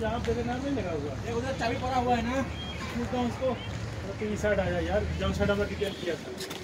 जहाँ नाम नहीं लगा हुआ। उधर चाबी पड़ा हुआ है ना। उसको। तो ई साइड आया यार जम साइड हमने डिटेल किया था।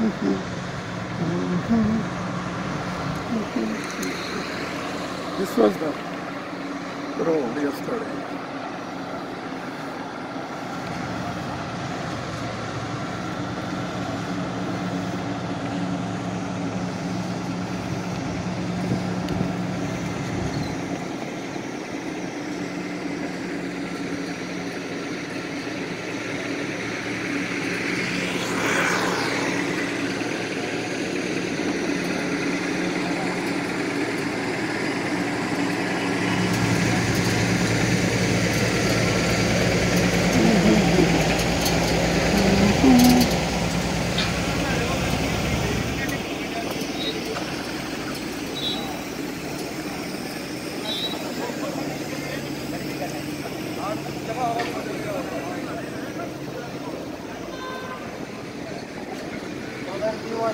Mm-hmm. Mm-hmm. Mm-hmm. This was the road yesterday. उधर भी हुआ